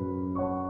Música